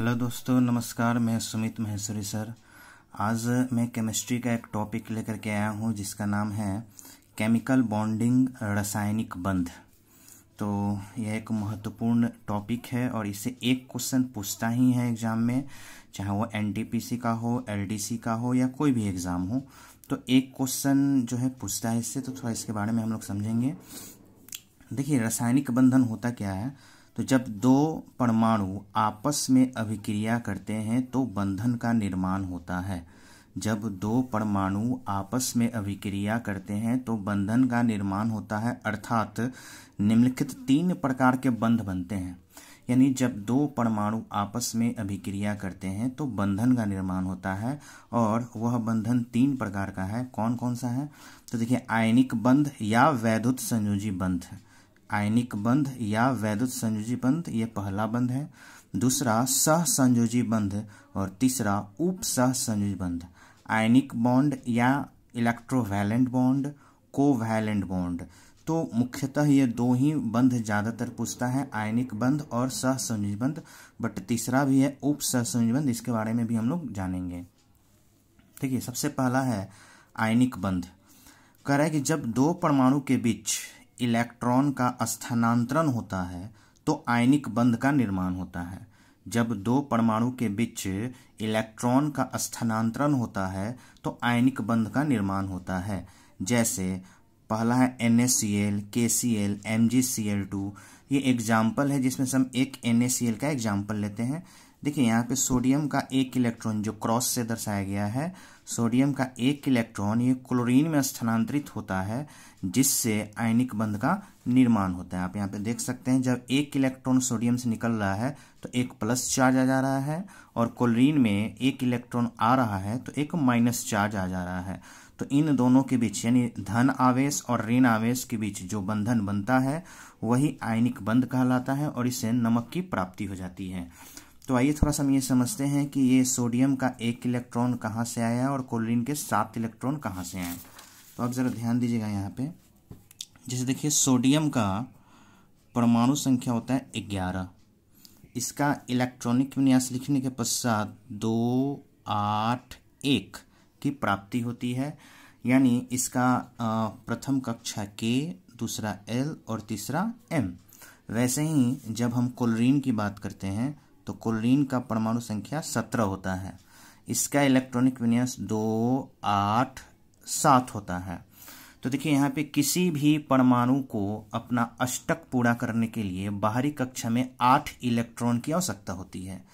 Hello दोस्तों, नमस्कार, मैं सुमित महेश्वरी सर। आज मैं केमिस्ट्री का एक टॉपिक लेकर के आया हूँ, जिसका नाम है केमिकल बॉन्डिंग रासायनिक बंध। तो यह एक महत्वपूर्ण टॉपिक है और इसे एक क्वेश्चन पूछता ही है एग्ज़ाम में, चाहे वो एनटीपीसी का हो एलडीसी का हो, या कोई भी एग्ज़ाम हो। तो एक क्वेश्चन जो है पूछता है इससे तो थोड़ा इसके बारे में हम लोग समझेंगे। देखिए, रासायनिक बंधन होता क्या है? तो जब दो परमाणु आपस में अभिक्रिया करते हैं तो बंधन का निर्माण होता है। जब दो परमाणु आपस में अभिक्रिया करते हैं तो बंधन का निर्माण होता है, अर्थात निम्नलिखित तीन प्रकार के बंध बनते हैं। यानी जब दो परमाणु आपस में अभिक्रिया करते हैं तो बंधन का निर्माण होता है, और वह बंधन तीन प्रकार का है। कौन कौन सा है? तो देखिए, आयनिक बंध या वैद्युत संयोजी बंध। आयनिक बंध या वैद्युत संयोजी बंध, ये पहला बंध है। दूसरा सह संयोजी बंध और तीसरा उप सह संयोजी बंध। आयनिक बॉन्ड या इलेक्ट्रोवैलेंट बॉन्ड, कोवैलेंट बॉन्ड। तो मुख्यतः ये दो ही बंध ज़्यादातर पूछता है, आयनिक बंध और सह संयोजी बंध। बट तीसरा भी है, उप सह संयोजी बंध, इसके बारे में भी हम लोग जानेंगे। ठीक है, सबसे पहला है आयनिक बंध। कह रहा है कि जब दो परमाणु के बीच इलेक्ट्रॉन का स्थानांतरण होता है तो आयनिक बंध का निर्माण होता है। जब दो परमाणु के बीच इलेक्ट्रॉन का स्थानांतरण होता है तो आयनिक बंध का निर्माण होता है। जैसे, पहला है N S C L K C L M G C L two. ये एग्ज़ाम्पल है जिसमें से हम एक एन एस सी एल का एग्ज़ाम्पल लेते हैं। देखिए, यहाँ पे सोडियम का एक इलेक्ट्रॉन जो क्रॉस से दर्शाया गया है, सोडियम का एक इलेक्ट्रॉन ये क्लोरीन में स्थानांतरित होता है, जिससे आयनिक बंध का निर्माण होता है। आप यहाँ पे देख सकते हैं, जब एक इलेक्ट्रॉन सोडियम से निकल रहा है तो एक प्लस चार्ज आ जा रहा है, और क्लोरीन में एक इलेक्ट्रॉन आ रहा है तो एक माइनस चार्ज आ जा रहा है। तो इन दोनों के बीच, यानी धन आवेश और ऋण आवेश के बीच जो बंधन बनता है, वही आयनिक बंध कहलाता है, और इससे नमक की प्राप्ति हो जाती है। तो आइए थोड़ा सा हम ये समझते हैं कि ये सोडियम का एक इलेक्ट्रॉन कहाँ से आया है और क्लोरीन के सात इलेक्ट्रॉन कहाँ से आए तो आप ज़रा ध्यान दीजिएगा यहाँ पे। जैसे देखिए, सोडियम का परमाणु संख्या होता है ग्यारह। इसका इलेक्ट्रॉनिक विन्यास लिखने के पश्चात दो, आठ, एक की प्राप्ति होती है। यानी इसका प्रथम कक्षा के, दूसरा एल और तीसरा एम। वैसे ही जब हम क्लोरीन की बात करते हैं तो क्लोरीन का परमाणु संख्या सत्रह होता है। इसका इलेक्ट्रॉनिक विन्यास दो, आठ, सात होता है। तो देखिए, यहाँ पे किसी भी परमाणु को अपना अष्टक पूरा करने के लिए बाहरी कक्षा में आठ इलेक्ट्रॉन की आवश्यकता होती है।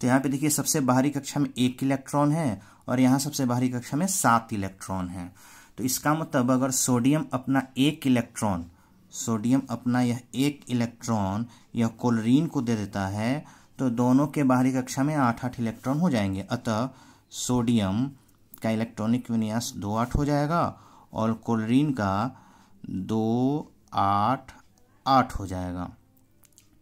तो यहाँ पे देखिए, सबसे बाहरी कक्षा में एक इलेक्ट्रॉन है और यहाँ सबसे बाहरी कक्षा में सात इलेक्ट्रॉन है। तो इसका मतलब अगर सोडियम अपना एक इलेक्ट्रॉन सोडियम अपना यह एक इलेक्ट्रॉन यह क्लोरीन को दे देता है तो दोनों के बाहरी कक्षा में आठ आठ इलेक्ट्रॉन हो जाएँगे। अतः सोडियम का इलेक्ट्रॉनिक विन्यास दो आठ हो जाएगा और क्लोरीन का दो आठ आठ हो जाएगा।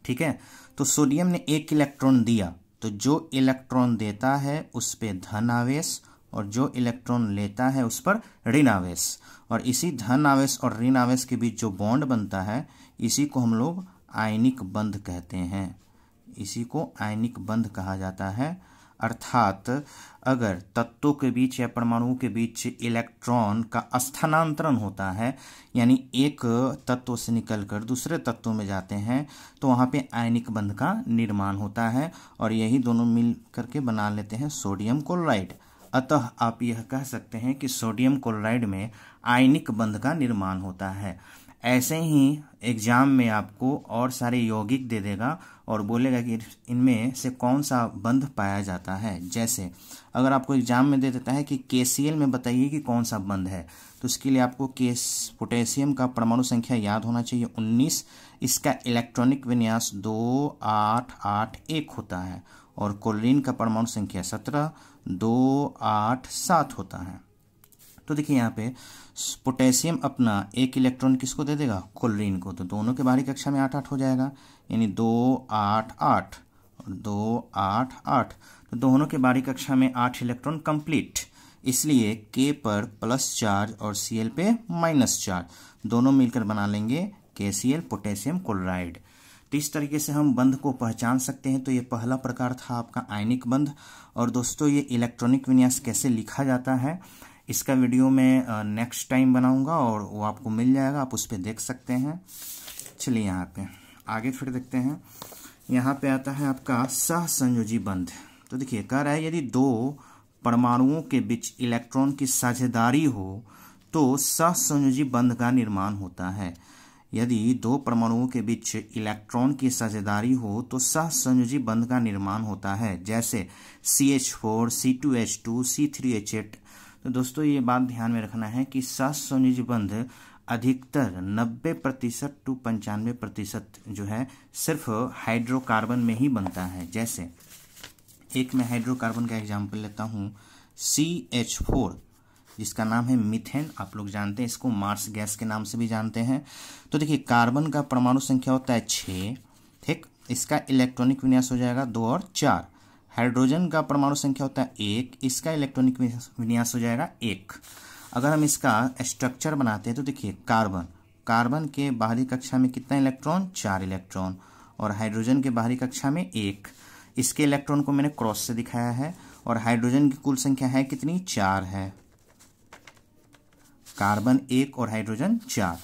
ठीक है? तो सोडियम ने एक इलेक्ट्रॉन दिया। तो जो इलेक्ट्रॉन देता है उस पर धन आवेश और जो इलेक्ट्रॉन लेता है उस पर ऋण आवेश। और इसी धन आवेश और ऋण आवेश के बीच जो बॉन्ड बनता है, इसी को हम लोग आयनिक बंध कहते हैं। इसी को आयनिक बंध कहा जाता है। अर्थात, अगर तत्वों के बीच या परमाणुओं के बीच इलेक्ट्रॉन का स्थानांतरण होता है, यानी एक तत्व से निकलकर दूसरे तत्व में जाते हैं तो वहाँ पे आयनिक बंध का निर्माण होता है और यही दोनों मिल करके बना लेते हैं सोडियम क्लोराइड। अतः आप यह कह सकते हैं कि सोडियम क्लोराइड में आयनिक बंध का निर्माण होता है। ऐसे ही एग्ज़ाम में आपको और सारे यौगिक दे देगा और बोलेगा कि इनमें से कौन सा बंध पाया जाता है? जैसे, अगर आपको एग्ज़ाम में दे देता है कि के में बताइए कि कौन सा बंध है तो इसके लिए आपको केस, पोटेशियम का परमाणु संख्या याद होना चाहिए 19 इसका इलेक्ट्रॉनिक विन्यास दो, आठ आठ, एक होता है और क्लोरीन का परमाणु संख्या सत्रह, दो, आठ, सात होता है। तो देखिए यहाँ पे, पोटेशियम अपना एक इलेक्ट्रॉन किसको दे देगा? क्लोरीन को। तो दोनों के बाहरी कक्षा में आठ आठ हो जाएगा। यानी दो, आठ आठ। और दो, आठ आठ। तो दोनों के बाहरी कक्षा में आठ इलेक्ट्रॉन कंप्लीट। इसलिए के पर प्लस चार्ज और सी एल पे माइनस चार्ज दोनों मिलकर बना लेंगे के सी एल पोटेशियम क्लोराइड तो इस तरीके से हम बंध को पहचान सकते हैं। तो ये पहला प्रकार था आपका आयनिक बंध। और दोस्तों, ये इलेक्ट्रॉनिक विन्यास कैसे लिखा जाता है, इसका वीडियो मैं नेक्स्ट टाइम बनाऊँगा और वो आपको मिल जाएगा। आप उस पर देख सकते हैं। चलिए यहाँ पे। आगे फिर देखते हैं। यहाँ पे आता है आपका सहसंयोजी बंध। तो देखिए, कह रहा है यदि दो परमाणुओं के बीच इलेक्ट्रॉन की साझेदारी हो तो सहसंयोजी बंध का निर्माण होता है। यदि दो परमाणुओं के बीच इलेक्ट्रॉन की साझेदारी हो तो सहसंयोजी बंध का निर्माण होता है। जैसे C H four C two H two C three H eight तो दोस्तों, ये बात ध्यान में रखना है कि सहसंयोजी बंध अधिकतर 90 प्रतिशत टू पंचानवे प्रतिशत जो है सिर्फ़ हाइड्रोकार्बन में ही बनता है। जैसे, एक मैं हाइड्रोकार्बन का एग्ज़ाम्पल लेता हूँ सी एच फोर जिसका नाम है मिथेन। आप लोग जानते हैं, इसको मार्स गैस के नाम से भी जानते हैं। तो देखिए, कार्बन का परमाणु संख्या होता है छः ठीक? इसका इलेक्ट्रॉनिक विन्यास हो जाएगा दो और चार। हाइड्रोजन का परमाणु संख्या होता है एक, इसका इलेक्ट्रॉनिक विन्यास हो जाएगा एक। अगर हम इसका स्ट्रक्चर बनाते हैं तो देखिए कार्बन कार्बन के बाहरी कक्षा में कितना इलेक्ट्रॉन चार इलेक्ट्रॉन और हाइड्रोजन के बाहरी कक्षा में एक. इसके इलेक्ट्रॉन को मैंने क्रॉस से दिखाया है, और हाइड्रोजन की कुल संख्या है कितनी? चार है. कार्बन एक और हाइड्रोजन चार.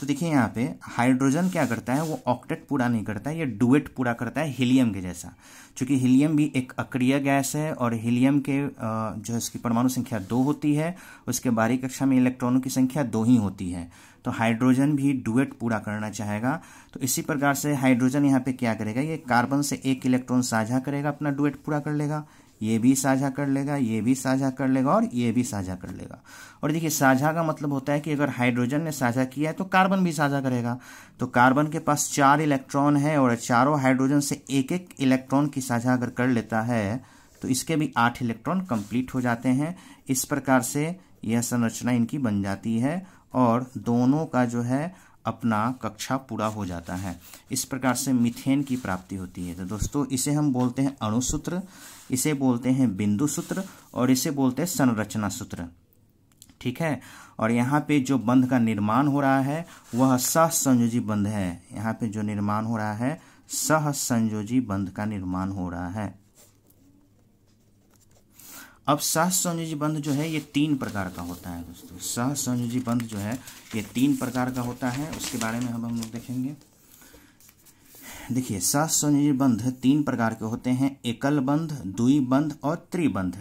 तो देखिए यहाँ पे हाइड्रोजन क्या करता है? वो ऑक्टेट पूरा नहीं करता है ये डुएट पूरा करता है हीलियम के जैसा। क्योंकि हीलियम भी एक अक्रिय गैस है और हीलियम के जो है इसकी परमाणु संख्या दो होती है, उसके बारी कक्षा में इलेक्ट्रॉनों की संख्या दो ही होती है। तो हाइड्रोजन भी डुएट पूरा करना चाहेगा। तो इसी प्रकार से हाइड्रोजन यहाँ पे क्या करेगा? ये कार्बन से एक इलेक्ट्रॉन साझा करेगा, अपना डुएट पूरा कर लेगा। ये भी साझा कर लेगा, ये भी साझा कर लेगा और ये भी साझा कर लेगा। और देखिए, साझा का मतलब होता है कि अगर हाइड्रोजन ने साझा किया है तो कार्बन भी साझा करेगा। तो कार्बन के पास चार इलेक्ट्रॉन है और चारों हाइड्रोजन से एक एक इलेक्ट्रॉन की साझा अगर कर लेता है तो इसके भी आठ इलेक्ट्रॉन कंप्लीट हो जाते हैं। इस प्रकार से यह संरचना इनकी बन जाती है और दोनों का जो है अपना कक्षा पूरा हो जाता है। इस प्रकार से मिथेन की प्राप्ति होती है। तो दोस्तों, इसे हम बोलते हैं अणुसूत्र। इसे बोलते हैं बिंदु सूत्र और इसे बोलते हैं संरचना सूत्र। ठीक है? और यहाँ पे जो बंध का निर्माण हो रहा है, वह सह संयोजी बंध है। यहाँ पे जो निर्माण हो रहा है सह संयोजी बंध का निर्माण हो रहा है। अब सह संयोजी बंध जो है, ये तीन प्रकार का होता है दोस्तों। सह संयोजी बंध जो है, ये तीन प्रकार का होता है। उसके बारे में हम हम लोग देखेंगे। देखिए सहसंयोजी बंध तीन प्रकार के होते हैं, एकल बंध, दुई बंध और त्रिबंध।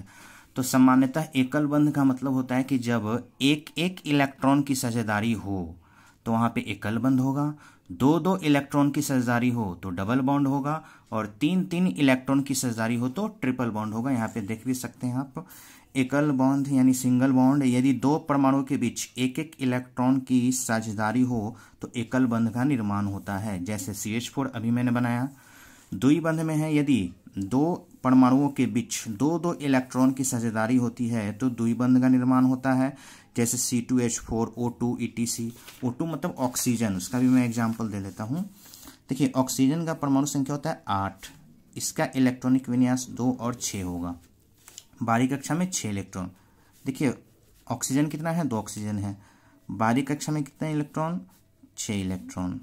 तो सामान्यतः एकल बंध का मतलब होता है कि जब एक एक इलेक्ट्रॉन की साझेदारी हो तो वहाँ पे एकल बंध होगा दो दो इलेक्ट्रॉन की साझेदारी हो तो डबल बॉन्ड होगा, और तीन तीन इलेक्ट्रॉन की साझेदारी हो तो ट्रिपल बॉन्ड होगा। यहाँ पे देख भी सकते हैं आप एकल बॉन्ड यानी सिंगल बॉन्ड, यदि दो परमाणु के बीच एक एक इलेक्ट्रॉन की साझेदारी हो तो एकल बंध का निर्माण होता है, जैसे सी एच फोर अभी मैंने बनाया। दुई बंध में है, यदि दो परमाणुओं के बीच दो दो इलेक्ट्रॉन की साझेदारी होती है तो दुई बंध का निर्माण होता है, जैसे C two H four O two E T C O two मतलब ऑक्सीजन उसका भी मैं एग्ज़ाम्पल दे लेता हूँ। देखिए ऑक्सीजन का परमाणु संख्या होता है आठ, इसका इलेक्ट्रॉनिक विन्यास दो और छः होगा। बारी कक्षा में छः इलेक्ट्रॉन। देखिए, ऑक्सीजन कितना है? दो ऑक्सीजन है। बारी कक्षा में कितना इलेक्ट्रॉन? छः इलेक्ट्रॉन।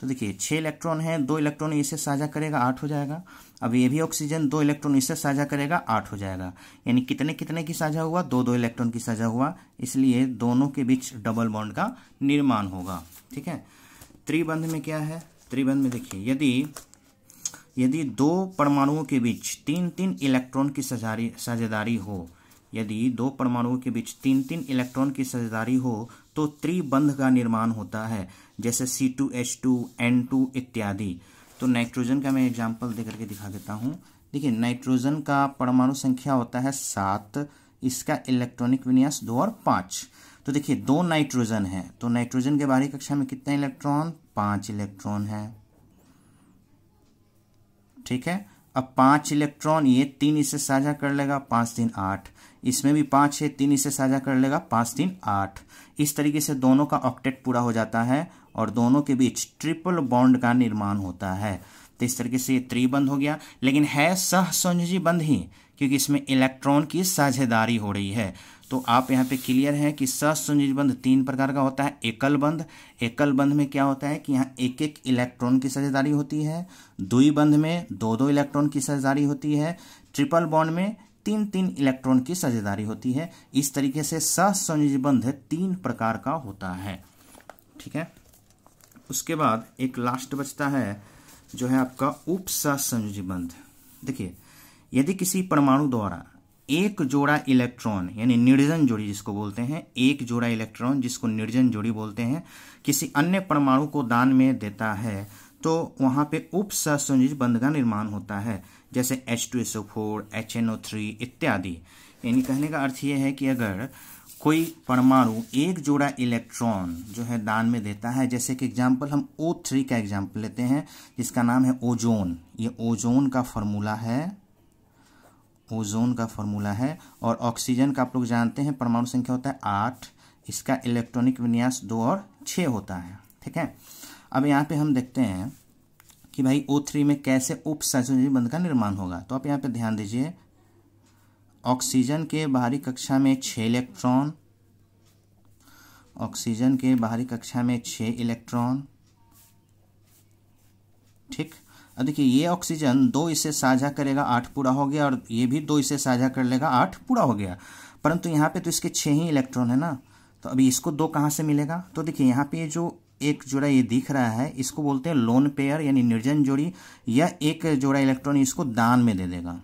तो देखिए छः इलेक्ट्रॉन है, दो इलेक्ट्रॉन इसे साझा करेगा, आठ हो जाएगा। अब ये भी ऑक्सीजन, दो इलेक्ट्रॉन इससे साझा करेगा, आठ हो जाएगा। यानी कितने कितने की साझा हुआ? दो दो इलेक्ट्रॉन की साझा हुआ। इसलिए दोनों के बीच डबल बॉन्ड का निर्माण होगा। ठीक है? त्रिबंध में क्या है? त्रिबंध में देखिए, यदि यदि दो परमाणुओं के बीच तीन तीन इलेक्ट्रॉन की साझेदारी हो, यदि दो परमाणुओं के बीच तीन तीन इलेक्ट्रॉन की साझेदारी हो तो त्रिबंध का निर्माण होता है, जैसे C two H two N two इत्यादि। तो नाइट्रोजन का मैं एग्ज़ाम्पल देकर के दिखा देता हूँ। देखिए, नाइट्रोजन का परमाणु संख्या होता है सात, इसका इलेक्ट्रॉनिक विन्यास दो और पाँच। तो देखिए, दो नाइट्रोजन है। तो नाइट्रोजन के बाहरी कक्षा में कितने इलेक्ट्रॉन? पाँच इलेक्ट्रॉन है। ठीक है? अब पाँच इलेक्ट्रॉन, ये तीन इसे साझा कर लेगा, पाँच, तीन, आठ। इसमें भी पाँच है, तीन इसे साझा कर लेगा, पाँच, तीन, आठ। इस तरीके से दोनों का ऑक्टेट पूरा हो जाता है और दोनों के बीच ट्रिपल बॉन्ड का निर्माण होता है। तो इस तरीके से ये त्रिबंध हो गया। लेकिन है सह संयोजी बंध ही, क्योंकि इसमें इलेक्ट्रॉन की साझेदारी हो रही है। तो आप यहाँ पे क्लियर है कि सहसंयोजी बंध तीन प्रकार का होता है एकल बंध एकल बंध में क्या होता है कि यहाँ एक एक इलेक्ट्रॉन की साझेदारी होती है दुई बंध में दो दो इलेक्ट्रॉन की साझेदारी होती है ट्रिपल बॉन्ड में तीन तीन इलेक्ट्रॉन की साझेदारी होती है। इस तरीके से सहसंयोजी बंध तीन प्रकार का होता है। ठीक है? उसके बाद एक लास्ट बचता है, जो है आपका उप सहसंयोजी बंध देखिए, यदि किसी परमाणु द्वारा एक जोड़ा इलेक्ट्रॉन, यानी निर्जन जोड़ी जिसको बोलते हैं, एक जोड़ा इलेक्ट्रॉन जिसको निर्जन जोड़ी बोलते हैं, किसी अन्य परमाणु को दान में देता है तो वहाँ पे उप सहसंयोजित बंध का निर्माण होता है, जैसे H two S O four H N O three इत्यादि। यानी कहने का अर्थ यह है कि अगर कोई परमाणु एक जोड़ा इलेक्ट्रॉन जो है दान में देता है, जैसे कि एग्ज़ाम्पल हम ओ थ्री का एग्ज़ाम्पल लेते हैं, जिसका नाम है ओजोन ये ओजोन का फॉर्मूला है ओजोन का फॉर्मूला है और ऑक्सीजन का आप लोग जानते हैं, परमाणु संख्या होता है आठ, इसका इलेक्ट्रॉनिक विन्यास दो और छः होता है, ठीक है? अब यहाँ पे हम देखते हैं कि भाई ओ थ्री में कैसे उप बंध का निर्माण होगा। तो आप यहाँ पे ध्यान दीजिए, ऑक्सीजन के बाहरी कक्षा में छः इलेक्ट्रॉन, ऑक्सीजन के बाहरी कक्षा में छः इलेक्ट्रॉन, ठीक? अब देखिए, ये ऑक्सीजन दो इसे साझा करेगा, आठ पूरा हो गया, और ये भी दो इसे साझा कर लेगा, आठ पूरा हो गया। परंतु यहाँ पे तो इसके छः ही इलेक्ट्रॉन है ना। तो अभी इसको दो कहाँ से मिलेगा? तो देखिए, यहाँ पे जो एक जोड़ा ये दिख रहा है, इसको बोलते हैं लोन पेयर यानी निर्जन जोड़ी, या एक जोड़ा इलेक्ट्रॉन इसको दान में दे देगा।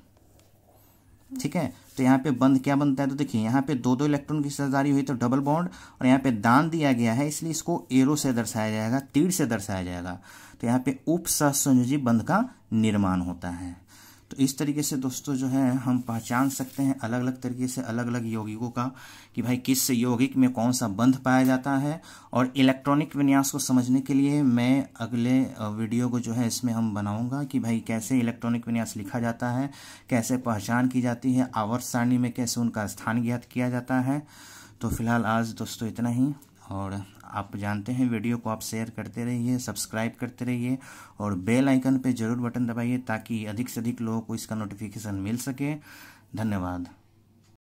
ठीक है? तो यहाँ पे बंद क्या बनता है? तो देखिए, यहाँ पे दो दो इलेक्ट्रॉन की साझेदारी हुई तो डबल बॉन्ड और यहाँ पे दान दिया गया है, इसलिए इसको एरो से दर्शाया जाएगा, तीर से दर्शाया जाएगा। तो यहाँ पे उप सहसंयोजी बंध का निर्माण होता है। तो इस तरीके से दोस्तों जो है, हम पहचान सकते हैं अलग अलग तरीके से अलग अलग यौगिकों का कि भाई किस यौगिक में कौन सा बंध पाया जाता है। और इलेक्ट्रॉनिक विन्यास को समझने के लिए मैं अगले वीडियो को जो है, इसमें हम बनाऊँगा कि भाई कैसे इलेक्ट्रॉनिक विन्यास लिखा जाता है, कैसे पहचान की जाती है, आवर्त सारणी में कैसे उनका स्थान ज्ञात किया जाता है। तो फ़िलहाल आज दोस्तों इतना ही, और आप जानते हैं, वीडियो को आप शेयर करते रहिए, सब्सक्राइब करते रहिए और बेल आइकन पे ज़रूर बटन दबाइए ताकि अधिक से अधिक लोगों को इसका नोटिफिकेशन मिल सके। धन्यवाद।